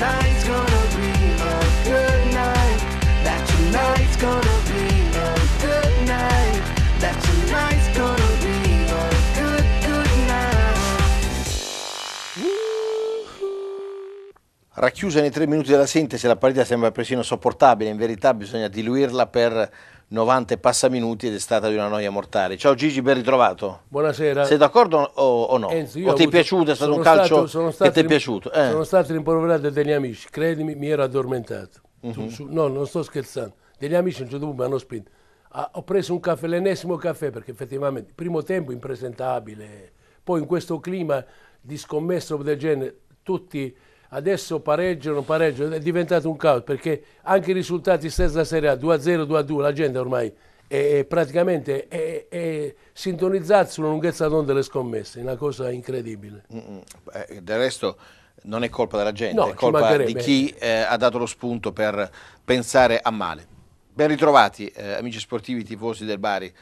Tonight. Racchiusa nei tre minuti della sintesi, la partita sembra persino sopportabile, in verità bisogna diluirla per 90 e passa minuti ed è stata di una noia mortale. Ciao Gigi, ben ritrovato. Buonasera. Sei d'accordo o, o no? Enzo, o ti è piaciuto? È stato un calcio stato- sono che ti è piaciuto? Eh. Sono stato rimproverato dagli amici, credimi, mi ero addormentato. Mhm. Su- su- no, non sto scherzando. Degli amici a un certo punto mi hanno spinto. Ah, ho preso un caffè, l'ennesimo caffè, perché effettivamente, primo tempo impresentabile, poi in questo clima di scommessa del genere, tutti adesso pareggiano, pareggiano, è diventato un caos, perché anche i risultati stessa Serie A, 2-0, 2-2, la gente ormai è praticamente è, è sintonizzata sulla lunghezza d'onda delle scommesse, è una cosa incredibile. Mm, eh, del resto non è colpa della gente, No, è colpa di chi eh, ha dato lo spunto per pensare a male. Ben ritrovati, eh, amici sportivi tifosi del Bari.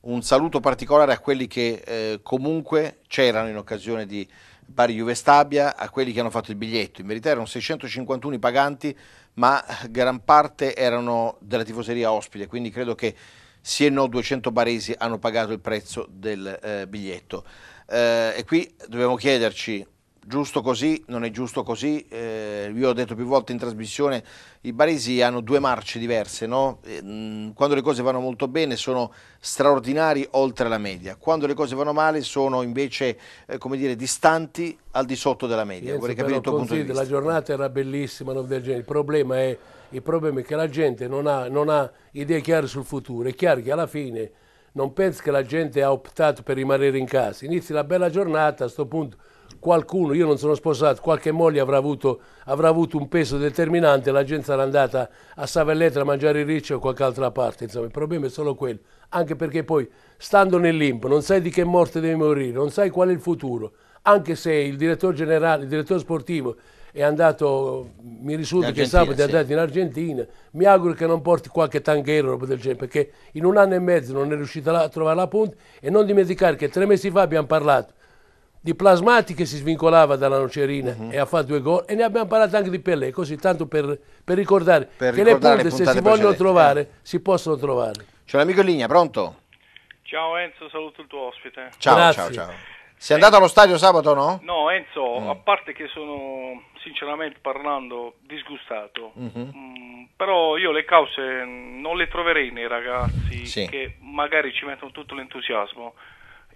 Un saluto particolare a quelli che eh, comunque c'erano in occasione di Bari Juve Stabia, a quelli che hanno fatto il biglietto. In verità erano 651 i paganti, ma gran parte erano della tifoseria ospite, quindi credo che sì e no 200 baresi hanno pagato il prezzo del eh, biglietto. Eh, e qui dobbiamo chiederci, giusto così, non è giusto così? Eh, io ho detto più volte in trasmissione, i baresi hanno due marce diverse, no? Eh, mh, quando le cose vanno molto bene sono straordinari oltre la media, quando le cose vanno male sono invece, eh, come dire, distanti al di sotto della media. Vorrei capire il tuo punto di vista. La giornata era bellissima, non del genere. Il problema è, il problema è che la gente non ha, non ha idee chiare sul futuro. È chiaro che alla fine non penso che la gente ha optato per rimanere in casa. Inizia la bella giornata, a questo punto qualcuno, io non sono sposato, qualche moglie avrà avuto, avrà avuto un peso determinante, la gente sarà andata a Savelletta a mangiare il riccio o qualche altra parte. Insomma, il problema è solo quello. Anche perché poi, stando nel limbo, non sai di che morte devi morire, non sai qual è il futuro. Anche se il direttore generale, il direttore sportivo è andato, mi risulta che sabato è sì. andato in Argentina, mi auguro che non porti qualche tanghero o roba del genere, perché in un anno e mezzo non è riuscito a trovare la punta e non dimenticare che tre mesi fa abbiamo parlato di Plasmati che si svincolava dalla Nocerina Mhm. e ha fatto due gol e ne abbiamo parlato anche di Pellè, così tanto per, per ricordare Per che ricordare le punte se si vogliono trovare si possono trovare. C'è un amico in linea, pronto? Ciao Enzo, saluto il tuo ospite. Ciao, Grazie. ciao, ciao. Sei andato allo stadio sabato o no? No, Enzo, Mm. a parte che sono sinceramente parlando disgustato, Mhm. mm, però io le cause non le troverei nei ragazzi Sì. che magari ci mettono tutto l'entusiasmo.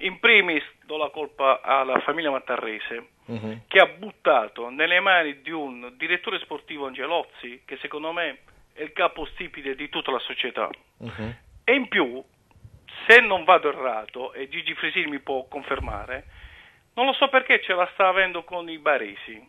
In primis do la colpa alla famiglia Mattarrese Mhm. che ha buttato nelle mani di un direttore sportivo Angelozzi che secondo me è il capostipite di tutta la società. Mhm. E in più, se non vado errato, e Gigi Fresini mi può confermare, non lo so perché ce la sta avendo con i baresi.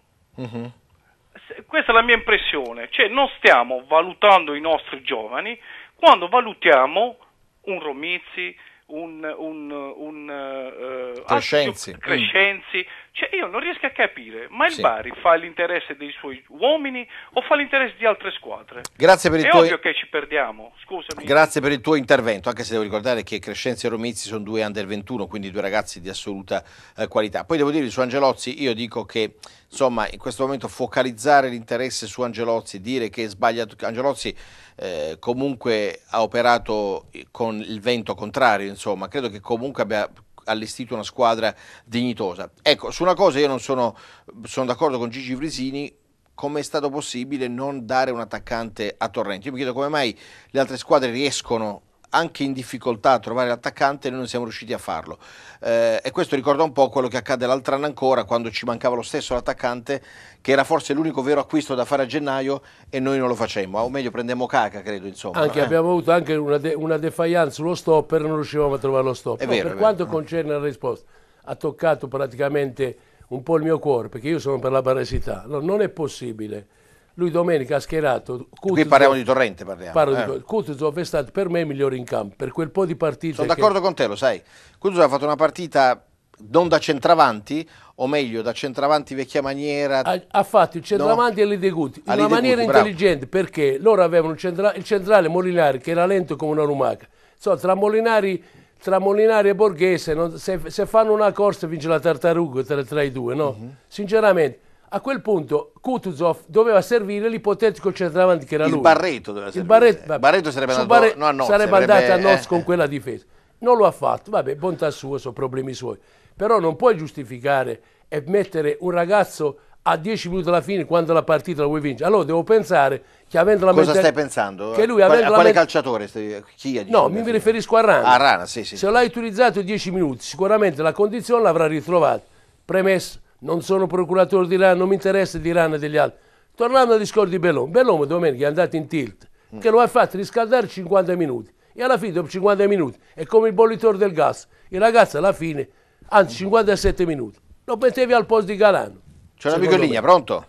Se- Questa è la mia impressione, cioè non stiamo valutando i nostri giovani quando valutiamo un Romizzi, un, un, un altri Crescenzi. Crescenzi. Cioè io non riesco a capire, ma il Sì. Bari fa l'interesse dei suoi uomini o fa l'interesse di altre squadre? Grazie per il È tuo... ovvio che ci perdiamo, scusami. Grazie per il tuo intervento, anche se devo ricordare che Crescenzi e Romizzi sono due under 21, quindi due ragazzi di assoluta eh, qualità. Poi devo dire su Angelozzi, io dico che insomma in questo momento focalizzare l'interesse su Angelozzi, dire che è sbagliato, Angelozzi eh, comunque ha operato con il vento contrario, insomma, credo che comunque abbia allestito una squadra dignitosa. Ecco, su una cosa io non sono, sono d'accordo con Gigi Frisini, come è stato possibile non dare un attaccante a Torrente? Io mi chiedo come mai le altre squadre riescono anche in difficoltà a trovare l'attaccante noi non siamo riusciti a farlo. Eh, e questo ricorda un po' quello che accade l'altro anno ancora, quando ci mancava lo stesso l'attaccante, che era forse l'unico vero acquisto da fare a gennaio e noi non lo facemmo, o meglio prendemmo caca, credo, insomma. Anche Eh. abbiamo avuto anche una, de- una defiance sullo stopper, non riuscivamo a trovare lo stop. È No, vero, per quanto vero. concerne la risposta, ha toccato praticamente un po' il mio cuore, perché io sono per la paresità. No, non è possibile. Lui domenica ha schierato Qui Kutuzov- parliamo di Torrente, parliamo. parlo di eh. que- Kutuzov è stato per me migliore in campo, per quel po' di partite Sono che- d'accordo con te, lo sai. Kutuzov ha fatto una partita non da centravanti, o meglio, da centravanti vecchia maniera. ha, ha fatto il centravanti e li deguti in una maniera Guti, bravo. intelligente perché loro avevano il, centra- il centrale Molinari che era lento come una lumaca Insomma, tra Molinari, tra Molinari e Borghese non- se, se fanno una corsa vince la tartaruga tra, tra i due no? Mhm. sinceramente A quel punto Kutuzov doveva servire l'ipotetico centravanti che era Il lui. Barreto doveva Il servire. Barreto, vabbè. Barreto sarebbe andato- Barre- no, a Nozze, sarebbe avrebbe- andato a Nozze eh, con quella difesa. Non lo ha fatto, vabbè, bontà sua, sono problemi suoi. Però non puoi giustificare e mettere un ragazzo a 10 minuti alla fine quando la partita la vuoi vincere. Allora devo pensare che avendo la Cosa mentalità- stai pensando? Che lui avendo a quale ment- calciatore? stai- Chi ha No, mi riferisco a Rana. A Rana, sì, sì. Se l'hai utilizzato 10 minuti, sicuramente la condizione l'avrà ritrovata. Premesso, non sono procuratore di Rana, non mi interessa di Rana e degli altri. Tornando al discorso di Bellone, Bellone domenica è andato in tilt, Mm. che lo ha fatto riscaldare 50 minuti. E alla fine, dopo 50 minuti, è come il bollitore del gas. Il ragazzo alla fine, anzi 57 minuti, lo mettevi al posto di Galano. C'è un amico in linea, pronto?